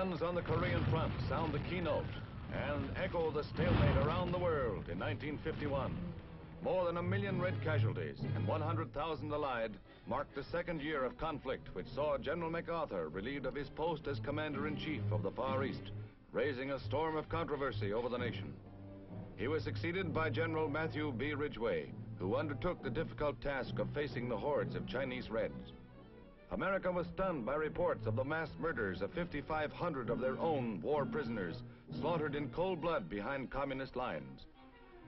Guns on the Korean front sound the keynote and echo the stalemate around the world in 1951. More than a million red casualties and 100,000 allied marked the second year of conflict which saw General MacArthur relieved of his post as Commander-in-Chief of the Far East, raising a storm of controversy over the nation. He was succeeded by General Matthew B. Ridgway, who undertook the difficult task of facing the hordes of Chinese Reds. America was stunned by reports of the mass murders of 5,500 of their own war prisoners slaughtered in cold blood behind communist lines.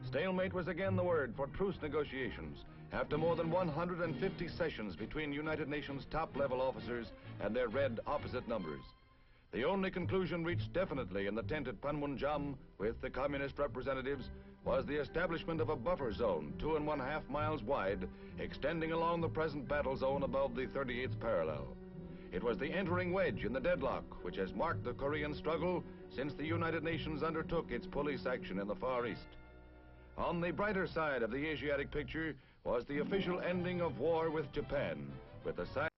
Stalemate was again the word for truce negotiations after more than 150 sessions between United Nations top-level officers and their red opposite numbers. The only conclusion reached definitely in the tent at Panmunjom with the communist representatives was the establishment of a buffer zone two and one half miles wide, extending along the present battle zone above the 38th parallel. It was the entering wedge in the deadlock which has marked the Korean struggle since the United Nations undertook its police action in the Far East. On the brighter side of the Asiatic picture was the official ending of war with Japan, with the side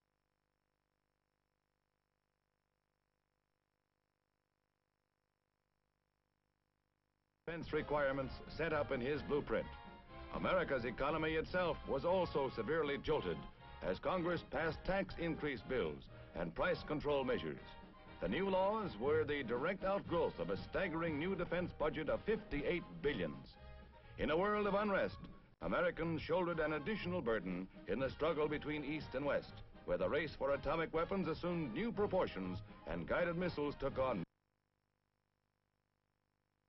defense requirements set up in his blueprint. America's economy itself was also severely jolted as Congress passed tax increase bills and price control measures. The new laws were the direct outgrowth of a staggering new defense budget of 58 billions. In a world of unrest, Americans shouldered an additional burden in the struggle between East and West, where the race for atomic weapons assumed new proportions and guided missiles took on